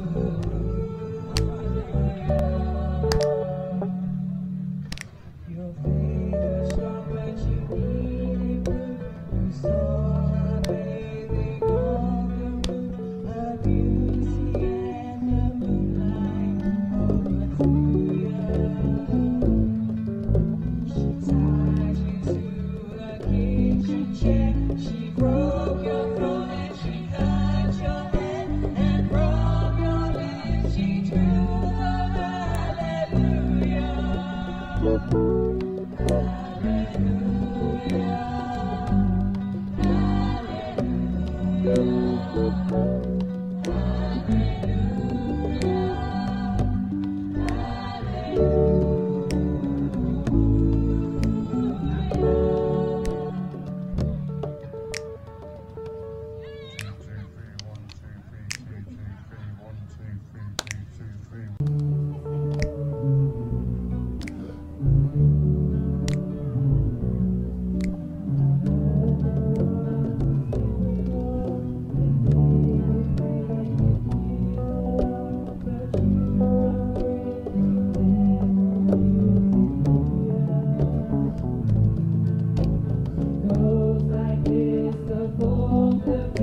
Thank you. Thank you. Oh,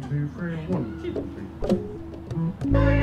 two, three, and one, two, three.